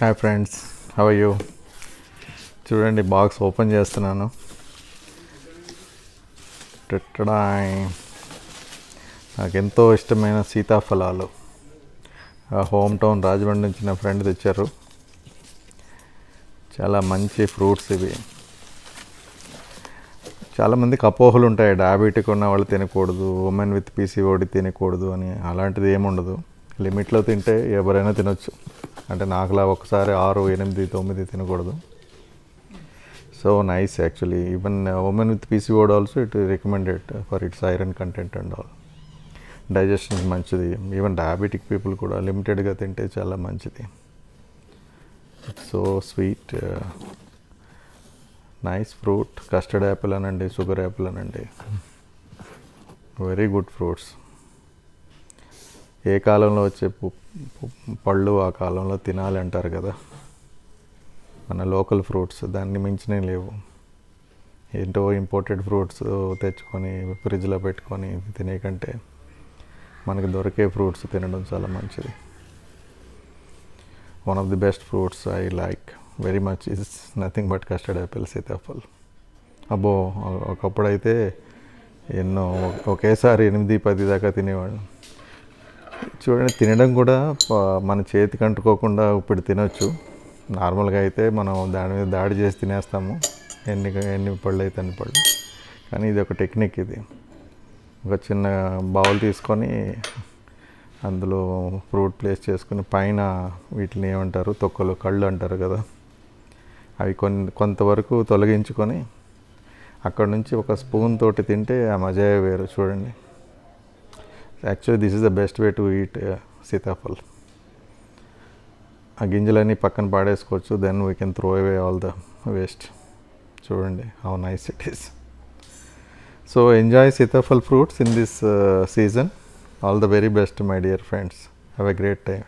Hi friends have you చూడండి box open చేస్తున్నాను. నాకెంతో నాకు ఎంతో ఇష్టమైన సీతాఫలాలు. ఆ హోమ్ టౌన్ రాజమండ్రి నుంచి నా ఫ్రెండ్ తెచ్చారు. చాలా మంచి ఫ్రూట్స్ ఇవి. చాలామందికి అపోహలు ఉంటాయి. డయాబెటిక్ ఉన్న వాళ్ళు తినకూడదు ఉమెన్ విత్ పీసీఓడి తినకూడదు అని. అలాంటిది ఏముండదు. లిమిట్లో తింటే ఎవరైనా తినొచ్చు. అంటే నాకులా ఒకసారి ఆరు ఎనిమిది తొమ్మిది తినకూడదు. So nice actually. Even women with PCOD also it recommended for its iron content and all digestion మంచిది. ఈవెన్ డయాబెటిక్ పీపుల్ కూడా లిమిటెడ్గా తింటే చాలా మంచిది. So sweet nice fruit custard apple అనండి షుగర్ యాపిల్ అనండి. వెరీ గుడ్ ఫ్రూట్స్ ఏ కాలంలో వచ్చే పళ్ళు ఆ కాలంలో తినాలి అంటారు కదా. మన లోకల్ ఫ్రూట్స్ దాన్ని మించినవి లేవు. ఏంటో ఇంపోర్టెడ్ ఫ్రూట్స్ తెచ్చుకొని ఫ్రిడ్జ్లో పెట్టుకొని తినే కంటే మనకి దొరికే ఫ్రూట్స్ తినడం చాలా మంచిది. One of the best fruits I like very much is nothing but custard apple sitaphal అబ్బో ఒకప్పుడైతే ఎన్నో ఒకేసారి ఎనిమిది పది దాకా తినేవాడు చూడండి తినడం కూడా మన చేతికి అంటుకోకుండా ఇప్పుడు తినొచ్చు. నార్మల్గా అయితే మనం దాని మీద దాడి చేసి తినేస్తాము. ఎన్ని ఎన్ని పళ్ళు అయితే అన్ని పళ్ళు. కానీ ఇది ఒక టెక్నిక్ ఇది. ఒక చిన్న బౌల్ తీసుకొని అందులో ఫ్రూట్ ప్లేస్ చేసుకుని పైన వీటిని ఏమంటారు? తొక్కలు కళ్ళు అంటారు కదా. అవి కొన్ని కొంతవరకు తొలగించుకొని అక్కడ నుంచి ఒక స్పూన్ తోటి తింటే ఆ మజాయే వేరు. చూడండి. Actually this is the best way to eat sitaphal ఆ గింజలన్నీ పక్కన పాడేసుకోవచ్చు then we can throw away all the waste చూడండి how nice it is so enjoy sitaphal fruits in this season all the very best my dear friends have a great time